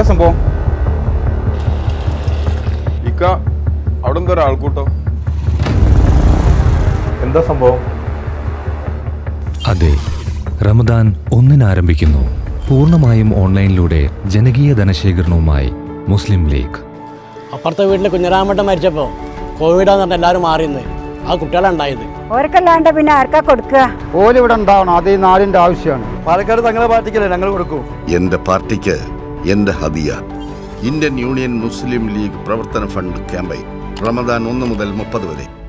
എന്താ സംഭവം? ഇക്ക അവിടെ എന്തോ ഒരാൾക്കൂട്ടോ. എന്താ സംഭവം? അതെ റമദാൻ ഒന്നിന് ആരംഭിക്കുന്നു. പൂർണമായും ഓൺലൈനിലൂടെ ജനകീയ ധനശേഖരണവുമായി മുസ്ലിം ലീഗ്. അപ്പുറത്തെ വീട്ടിൽ കുഞ്ഞരാമട്ടം മരിച്ചപ്പോ കോവിഡാന്ന് പറഞ്ഞ എല്ലാവരും മാറിയെന്ന്. ആ കുട്ടികളുണ്ടായത് ഓർക്കല്ലാണ്ട് പിന്നെ ആർക്കാ കൊടുക്കുക? ഓലിവിടെ ഇവിടെ ഉണ്ടാവണം. അത് ഈ നാടിന്റെ ആവശ്യമാണ്. പാലക്കാട് തങ്ങളെ പാർട്ടിക്കല്ലേ ഞങ്ങൾ കൊടുക്കൂ? എന്റെ പാർട്ടിക്ക് എന്റെ ഹദിയ. ഇന്ത്യൻ യൂണിയൻ മുസ്ലിം ലീഗ് പ്രവർത്തന ഫണ്ട് ക്യാമ്പയിൻ റമദാൻ ഒന്ന് മുതൽ മുപ്പത് വരെ.